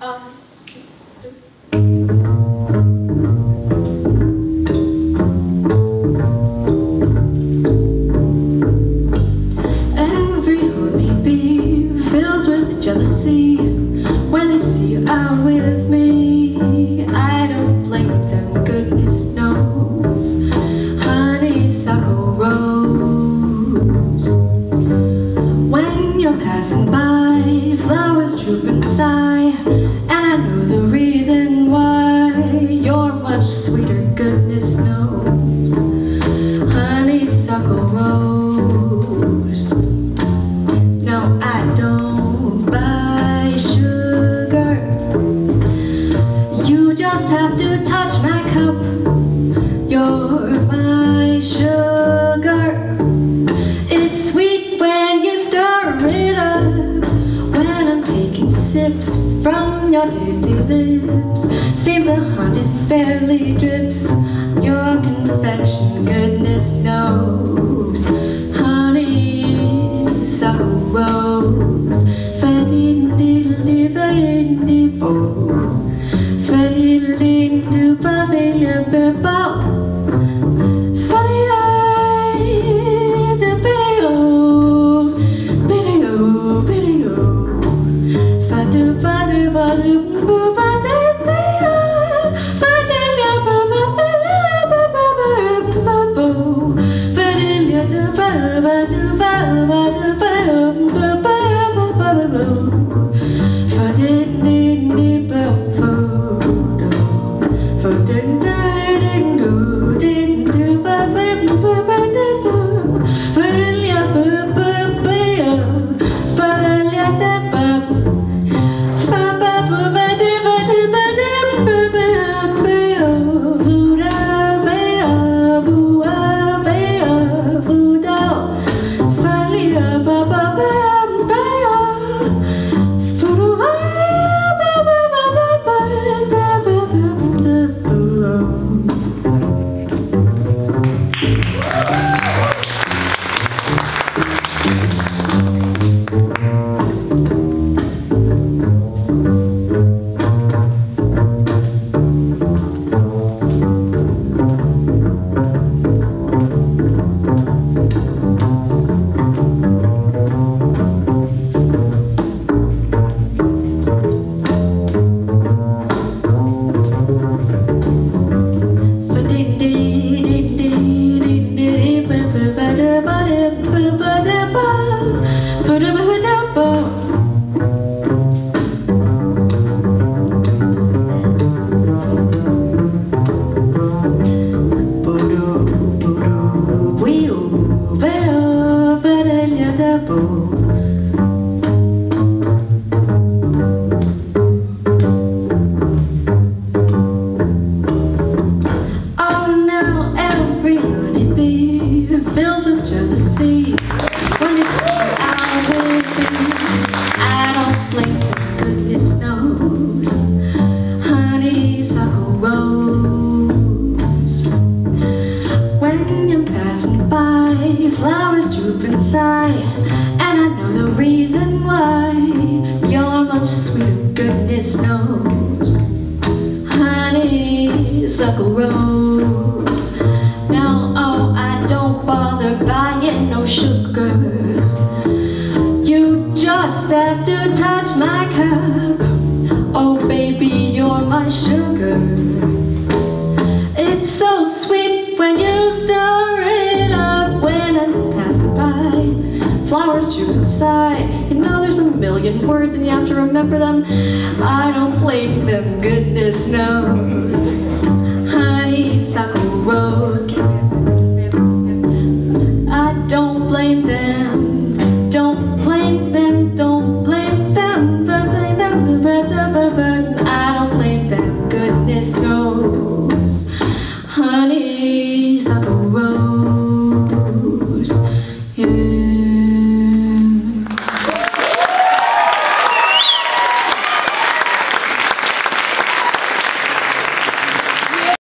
um, fairly drips. Your confection, goodness knows. Honey, suckle rose. Bo. Fa-dee-dee-dee, fa-dee-dee-dee, Oh, passing by, flowers droop and sigh, and I know the reason why. You're much sweeter, goodness knows honeysuckle rose. Now, oh, I don't bother buying no sugar. And sigh. You know there's a million words and you have to remember them. I don't blame them, goodness knows.